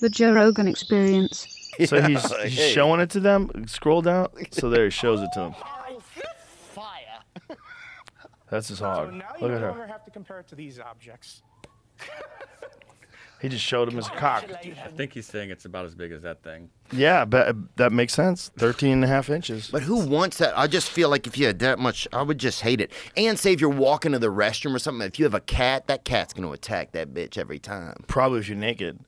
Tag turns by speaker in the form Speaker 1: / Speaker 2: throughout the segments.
Speaker 1: The Joe Rogan Experience.
Speaker 2: So he's, he's
Speaker 3: Hey.
Speaker 2: showing it to them. Scroll down. So there he shows it to them. That's his hog.
Speaker 4: So now you
Speaker 2: Look
Speaker 4: no
Speaker 2: at
Speaker 4: longer
Speaker 2: her.
Speaker 4: have to compare it to these objects.
Speaker 2: He just showed him his cock.
Speaker 5: I think he's saying it's about as big as that thing.
Speaker 2: Yeah, but uh, that makes sense. 13 and a half inches.
Speaker 3: But who wants that? I just feel like if you had that much, I would just hate it. And say if you're walking to the restroom or something, if you have a cat, that cat's going to attack that bitch every time.
Speaker 2: Probably if you're naked.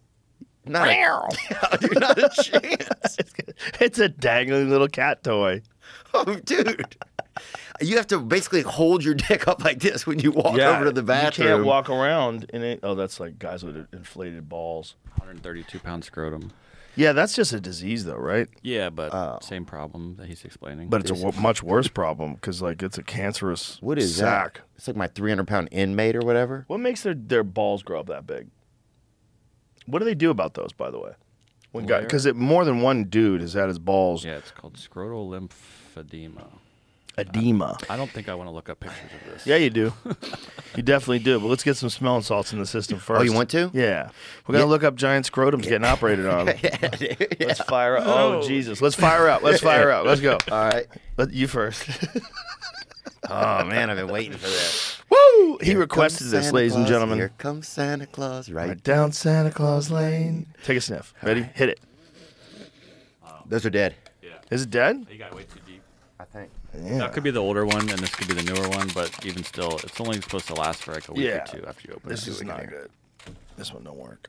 Speaker 3: Not a, Dude, not a chance.
Speaker 2: It's a dangling little cat toy.
Speaker 3: Oh, dude. You have to basically hold your dick up like this when you walk over to the bathroom.
Speaker 2: You can't walk around in it. Oh, that's like guys with inflated balls.
Speaker 5: 132 pound scrotum.
Speaker 2: Yeah, that's just a disease, though, right?
Speaker 5: Yeah, but oh. same problem that he's explaining.
Speaker 2: But it's a w- much worse problem because, like, it's a cancerous
Speaker 3: What is
Speaker 2: sack.
Speaker 3: that? It's like my 300 pound inmate or whatever.
Speaker 2: What makes their, their balls grow up that big? What do they do about those, by the way? When
Speaker 5: Where?
Speaker 2: Because it more than one dude has had his balls
Speaker 5: yeah, it's called scrotal lymphedema.
Speaker 2: edema.
Speaker 5: I don't think I want to look up pictures of this.
Speaker 2: Yeah, you do. you definitely do. But let's get some smelling salts in the system first.
Speaker 3: Oh, you want to?
Speaker 2: Yeah. We're gonna
Speaker 3: Yeah.
Speaker 2: look up giant scrotums getting operated on. Let's fire up. Oh Jesus! Let's fire up. Let's fire up. Let's go.
Speaker 3: All right.
Speaker 2: Let you first.
Speaker 3: Oh, man, I've been waiting for this.
Speaker 2: Woo! He requested this,
Speaker 3: Santa
Speaker 2: ladies and gentlemen.
Speaker 3: Here comes Santa Claus, right?
Speaker 2: Right down Santa Claus Lane. Take a sniff. Ready? Hit it.
Speaker 3: Those are dead. Yeah.
Speaker 2: Is it dead?
Speaker 5: You got way too deep.
Speaker 3: I think.
Speaker 2: Yeah.
Speaker 5: That could be the older one, and this could be the newer one. But even still, it's only supposed to last for like a week
Speaker 2: Yeah.
Speaker 5: or two after you open
Speaker 2: This
Speaker 5: it.
Speaker 2: is not good. This one don't work.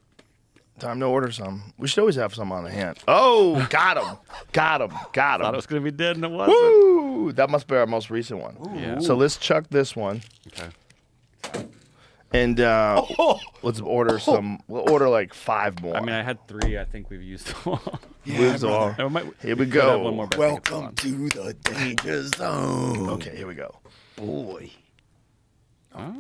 Speaker 2: Time to order some. We should always have some on the hand. Oh, got him. Got him. Got him.
Speaker 5: Thought it was gonna be dead, and it wasn't.
Speaker 2: Woo! That must be our most recent one.
Speaker 5: Yeah.
Speaker 2: So let's chuck this one.
Speaker 5: Okay.
Speaker 2: And uh, let's order some. We'll order like five more.
Speaker 5: I mean, I had three. I think we've used them all.
Speaker 2: We've all-
Speaker 5: I might-
Speaker 2: Here we
Speaker 5: could have
Speaker 2: go.
Speaker 5: one more, but I think it's
Speaker 3: Welcome to the danger zone.
Speaker 2: Okay, here we go.
Speaker 3: Boy. Huh?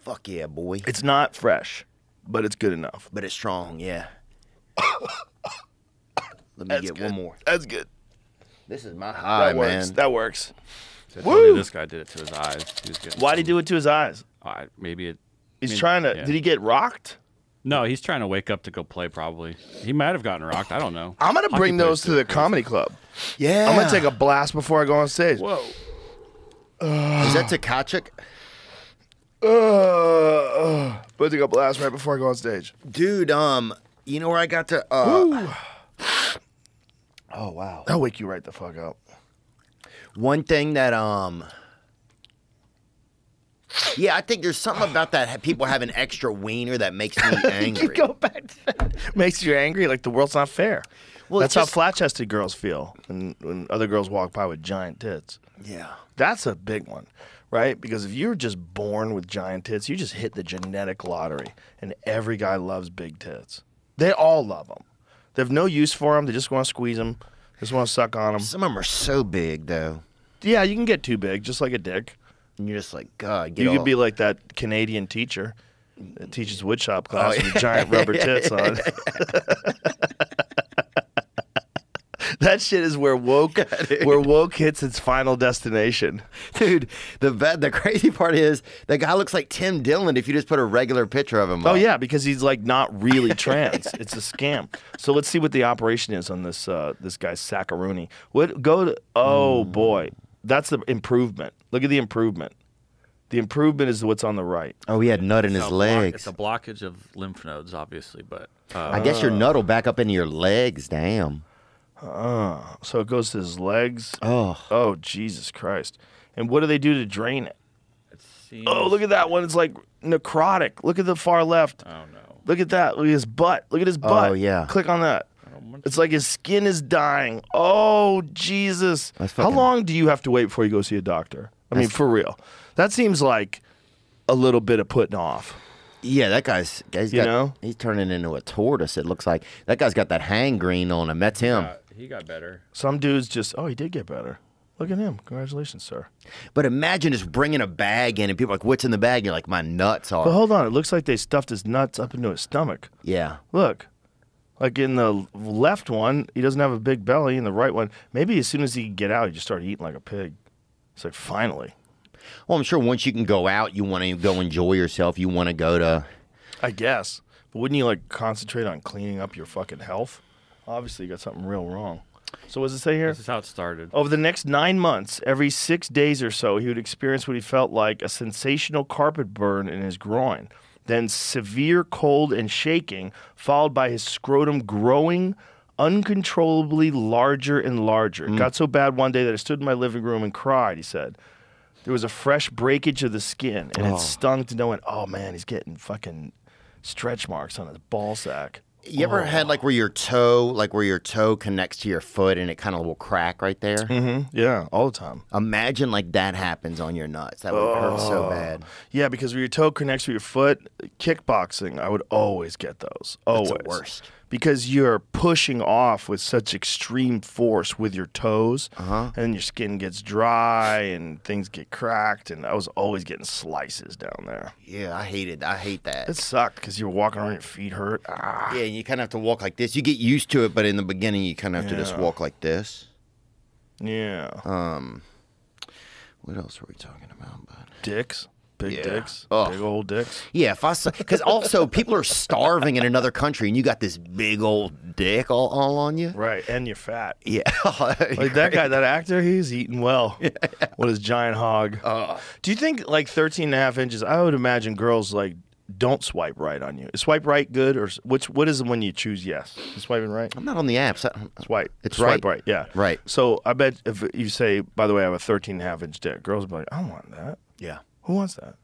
Speaker 3: Fuck yeah, boy.
Speaker 2: It's not fresh, but it's good enough.
Speaker 3: But it's strong, yeah. Let me
Speaker 2: That's
Speaker 3: get
Speaker 2: good.
Speaker 3: one more.
Speaker 2: That's good.
Speaker 3: This is my high,
Speaker 2: that works.
Speaker 3: man.
Speaker 2: That works.
Speaker 5: So I told you
Speaker 2: Woo!
Speaker 5: this guy did it to his eyes. He was getting
Speaker 2: Why'd he do it to his eyes?
Speaker 5: I maybe it.
Speaker 2: He's
Speaker 5: I mean,
Speaker 2: trying to.
Speaker 5: yeah.
Speaker 2: Did he get rocked?
Speaker 5: No, he's trying to wake up to go play. Probably. He might have gotten rocked. I don't know.
Speaker 2: I'm gonna
Speaker 5: Hockey
Speaker 2: bring those to the
Speaker 5: it
Speaker 2: comedy club.
Speaker 3: yeah.
Speaker 2: I'm gonna take a blast before I go on stage.
Speaker 5: Whoa.
Speaker 3: Is that Takachik?
Speaker 2: Uh, uh, but take a blast right before I go on stage.
Speaker 3: Dude, um, you know where I got to uh Oh wow.
Speaker 2: That'll wake you right the fuck up.
Speaker 3: One thing that um Yeah, I think there's something about that people have an extra wiener that makes me angry.
Speaker 2: go back to that. Makes you angry, like the world's not fair.
Speaker 3: Well,
Speaker 2: That's
Speaker 3: it's
Speaker 2: how flat-chested girls feel, when, when other girls walk by with giant tits.
Speaker 3: Yeah.
Speaker 2: That's a big one, right? Because if you're just born with giant tits, you just hit the genetic lottery, and every guy loves big tits. They all love them. They have no use for them. They just want to squeeze them, just want to suck on them.
Speaker 3: Some of them are so big though.
Speaker 2: Yeah, you can get too big, just like a dick.
Speaker 3: And you're just like, God, get
Speaker 2: You
Speaker 3: all-
Speaker 2: could be like that Canadian teacher that teaches woodshop
Speaker 3: Oh,
Speaker 2: class with giant rubber tits on. that shit is where woke where woke hits its final destination.
Speaker 3: Dude, the bad, the crazy part is the guy looks like Tim Dillon if you just put a regular picture of him.
Speaker 2: Oh
Speaker 3: up.
Speaker 2: yeah, because he's like not really trans. it's a scam. So let's see what the operation is on this uh, this guy Saccaroni. What go to? Oh boy, that's the improvement. Look at the improvement. The improvement is what's on the right.
Speaker 3: Oh, he had nut in
Speaker 5: It's
Speaker 3: his
Speaker 5: a block-
Speaker 3: legs.
Speaker 5: it's a blockage of lymph nodes, obviously, but uh,
Speaker 3: I guess your nut will back up into your legs. Damn.
Speaker 2: Oh, so it goes to his legs.
Speaker 3: Oh.
Speaker 2: Oh Jesus Christ! And what do they do to drain it?
Speaker 5: it seems.
Speaker 2: Oh, look at that one. It's like necrotic. Look at the far left.
Speaker 5: Oh no.
Speaker 2: Look at that. Look at his butt. Look at his butt.
Speaker 3: Oh, yeah.
Speaker 2: Click on that. It's like his skin is dying. Oh Jesus!
Speaker 3: That's
Speaker 2: How long do you have to wait before you go see a doctor? I mean, for real. That seems like a little bit of putting off.
Speaker 3: Yeah, that guy's, guy's
Speaker 2: You
Speaker 3: got,
Speaker 2: know?
Speaker 3: he's turning into a tortoise. It looks like that guy's got that hang green on him. That's him.
Speaker 5: Uh, he got better.
Speaker 2: Some dudes just, oh, he did get better. Look at him. Congratulations, sir.
Speaker 3: But imagine just bringing a bag in and people are like, "What's in the bag?" You're like, "My nuts are."
Speaker 2: But hold on. It looks like they stuffed his nuts up into his stomach.
Speaker 3: yeah.
Speaker 2: Look. Like in the left one, he doesn't have a big belly. In the right one, maybe as soon as he can get out, he just started eating like a pig. It's like, finally.
Speaker 3: Well, I'm sure once you can go out, you want to go enjoy yourself. You want to go to
Speaker 2: I guess. But wouldn't you like concentrate on cleaning up your fucking health? Obviously, you got something real wrong. So what does it say here?
Speaker 5: This is how it started.
Speaker 2: Over the next nine months, every six days or so, he would experience what he felt like a sensational carpet burn in his groin, then severe cold and shaking, followed by his scrotum growing uncontrollably larger and larger. Mm. It got so bad one day that I stood in my living room and cried, he said. There was a fresh breakage of the skin, and it oh. stung to knowing, oh man, he's getting fucking stretch marks on his ball sack.
Speaker 3: You ever had like where your toe, like where your toe connects to your foot and it kind of will crack right there?
Speaker 2: Mm-hmm. Yeah, all the time.
Speaker 3: Imagine like that happens on your nuts. That would hurt so bad.
Speaker 2: Yeah, because when your toe connects with your foot, kickboxing, I would always get those. Always.
Speaker 3: the worst.
Speaker 2: Because you're pushing off with such extreme force with your toes,
Speaker 3: Uh-huh.
Speaker 2: and your skin gets dry and things get cracked. And I was always getting slices down there.
Speaker 3: Yeah, I hate it. I hate that.
Speaker 2: It sucked because you're walking around, your feet hurt. Ah.
Speaker 3: yeah, and you kind of have to walk like this. You get used to it, but in the beginning, you kind of have to just walk like this.
Speaker 2: Yeah.
Speaker 3: Um, what else were we talking about? Bud?
Speaker 2: dicks. Big
Speaker 3: Yeah.
Speaker 2: dicks.
Speaker 3: Ugh.
Speaker 2: Big old dicks.
Speaker 3: Yeah, if I because also people are starving in another country, and you got this big old dick all, all on you.
Speaker 2: Right. And you're fat.
Speaker 3: Yeah,
Speaker 2: Like that guy, that actor, he's eating well with his giant hog.
Speaker 3: Uh.
Speaker 2: Do you think like 13 and a half inches? I would imagine girls like don't swipe right on you. Is swipe right good or which? What is it when you choose yes? Is swiping right?
Speaker 3: I'm not on the apps. I-
Speaker 2: Swipe.
Speaker 3: It's
Speaker 2: swipe
Speaker 3: right.
Speaker 2: right. Yeah.
Speaker 3: Right.
Speaker 2: So I bet if you say, by the way, I have a 13 and a half inch dick, girls will be like, I want that.
Speaker 3: Yeah.
Speaker 2: Who wants that?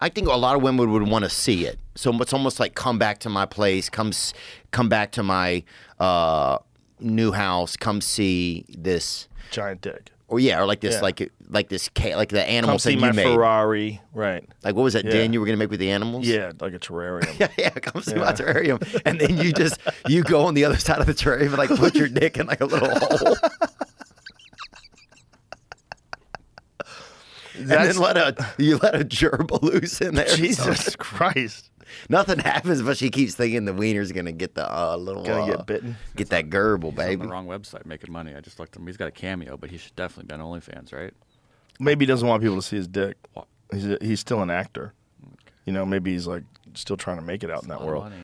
Speaker 3: I think a lot of women would want to see it. So it's almost like come back to my place, come come back to my uh, new house, come see this,
Speaker 2: Giant dick.
Speaker 3: or yeah, or like this,
Speaker 2: Yeah.
Speaker 3: like like this, like the
Speaker 2: Come
Speaker 3: animals that
Speaker 2: see
Speaker 3: you
Speaker 2: my
Speaker 3: made.
Speaker 2: Ferrari. Right.
Speaker 3: Like what was that
Speaker 2: Yeah.
Speaker 3: den you were gonna make with the animals?
Speaker 2: Yeah, like a terrarium.
Speaker 3: Yeah, yeah, come see my terrarium, and then you just you go on the other side of the terrarium and like put your dick in like a little hole, and then let a you let a gerbil loose in there.
Speaker 2: Jesus Christ.
Speaker 3: Nothing happens, but she keeps thinking the wiener's gonna get the uh, little
Speaker 2: Gonna
Speaker 3: uh,
Speaker 2: get bitten.
Speaker 3: get that gerbil,
Speaker 5: He's on
Speaker 3: baby.
Speaker 5: the wrong website making money. I just looked him. He's got a cameo, but he should definitely be on OnlyFans, right?
Speaker 2: Maybe he doesn't want people to see his dick.
Speaker 5: What?
Speaker 2: He's he's still an actor. You know, maybe he's like still trying to make it out in that world.
Speaker 5: money.